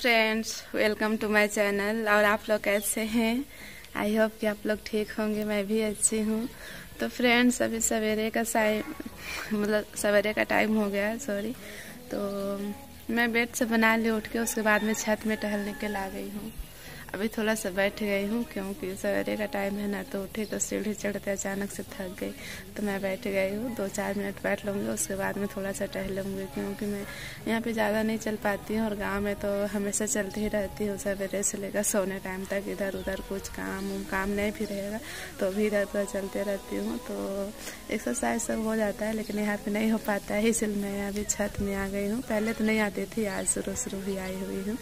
Friends welcome to my channel और आप लोग कैसे हैं? आई होप कि आप लोग ठीक होंगे, मैं भी अच्छी हूँ। तो फ्रेंड्स अभी सवेरे का साइ मतलब सवेरे का टाइम हो गया है सॉरी तो मैं बेड से बना ली, उठ के उसके बाद में छत में टहलने के ला गई हूँ। अभी थोड़ा सा बैठ गई हूँ, क्योंकि सवेरे का टाइम है ना तो उठे तो सीढ़ी चढ़ते अचानक से थक गई। तो मैं बैठ गई हूँ, दो चार मिनट बैठ लूँगी, उसके बाद में थोड़ा सा टहलूँगी क्योंकि मैं यहाँ पे ज़्यादा नहीं चल पाती हूँ और गाँव में तो हमेशा चलती ही रहती हूँ सवेरे से लेकर सोने टाइम तक। इधर उधर कुछ काम उम, काम नहीं भी रहेगा तो भी इधर उधर चलते रहती हूँ। तो एक्सरसाइज सब हो जाता है, लेकिन यहाँ पर नहीं हो पाता है, इसलिए मैं अभी छत में आ गई हूँ। पहले तो नहीं आती थी, आज शुरू शुरू ही आई हुई हूँ।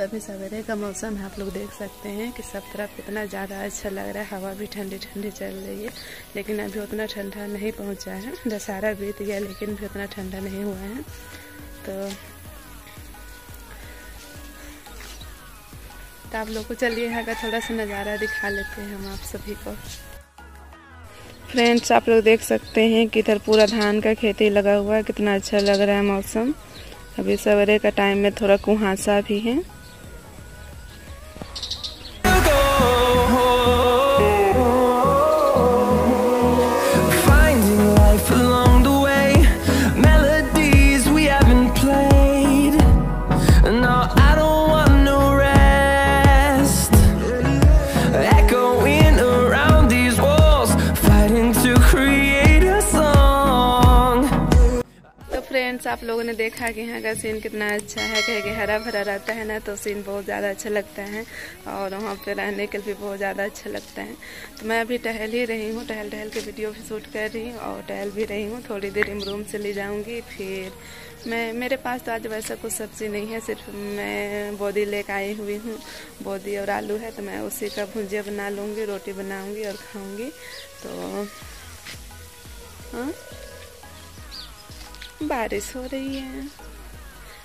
अभी सवेरे का मौसम आप लोग देख सकते हैं कि सब तरफ़ कितना ज़्यादा अच्छा लग रहा है। हवा भी ठंडी ठंडी चल रही है, लेकिन अभी उतना ठंडा नहीं पहुँचा है। दशहरा बीत गया, लेकिन भी उतना ठंडा नहीं हुआ है। तो तो आप लोग को चलिए यहाँ का थोड़ा सा नज़ारा दिखा लेते हैं हम आप सभी को। फ्रेंड्स आप लोग देख सकते हैं कि इधर पूरा धान का खेती लगा हुआ है। कितना अच्छा लग रहा है मौसम। अभी सवेरे का टाइम में थोड़ा कुहासा भी है। फ्रेंड्स, आप लोगों ने देखा कि यहाँ का सीन कितना अच्छा है। कहे कि हरा भरा रहता है ना तो सीन बहुत ज़्यादा अच्छा लगता है और वहाँ पे रहने के लिए भी बहुत ज़्यादा अच्छा लगता है। तो मैं अभी टहल ही रही हूँ टहल टहल के वीडियो भी शूट कर रही हूँ और टहल भी रही हूँ। थोड़ी देर रूम से ले जाऊँगी, फिर मैं, मेरे पास तो आज वैसा कुछ सब्ज़ी नहीं है, सिर्फ़ मैं बोदी लेकर आई हुई हूँ। बोदी और आलू है तो मैं उसी का भुजिया बना लूँगी, रोटी बनाऊँगी और खाऊँगी। तो हाँ? बारिश हो रही है।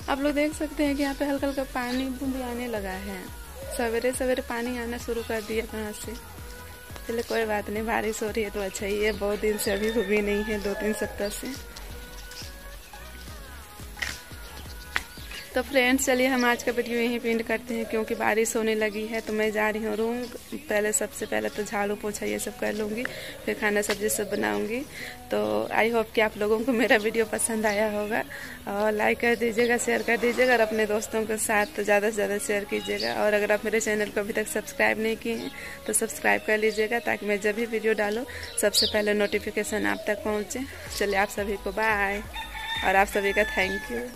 आप लोग देख सकते हैं कि यहाँ पे हल्का हल्का पानी बूंदी आने लगा है। सवेरे सवेरे पानी आना शुरू कर दिया कहाँ से? चलो कोई बात नहीं, बारिश हो रही है तो अच्छा ही है। बहुत दिन से अभी हुई नहीं है दो तीन सप्ताह से। तो फ्रेंड्स चलिए हम आज का वीडियो यहीं पेंट करते हैं, क्योंकि बारिश होने लगी है तो मैं जा रही हूँ रूम पहले, सबसे पहले तो झाड़ू पोछा ये सब कर लूँगी, फिर खाना सब्ज़ी सब बनाऊँगी। तो आई होप कि आप लोगों को मेरा वीडियो पसंद आया होगा। और लाइक कर दीजिएगा शेयर कर दीजिएगा, और अपने दोस्तों के साथ ज़्यादा से ज़्यादा शेयर कीजिएगा। और अगर आप मेरे चैनल को अभी तक सब्सक्राइब नहीं किए हैं तो सब्सक्राइब कर लीजिएगा, ताकि मैं जब भी वीडियो डालूँ, सबसे पहले नोटिफिकेशन आप तक पहुँचे। चलिए आप सभी को बाय और आप सभी का थैंक यू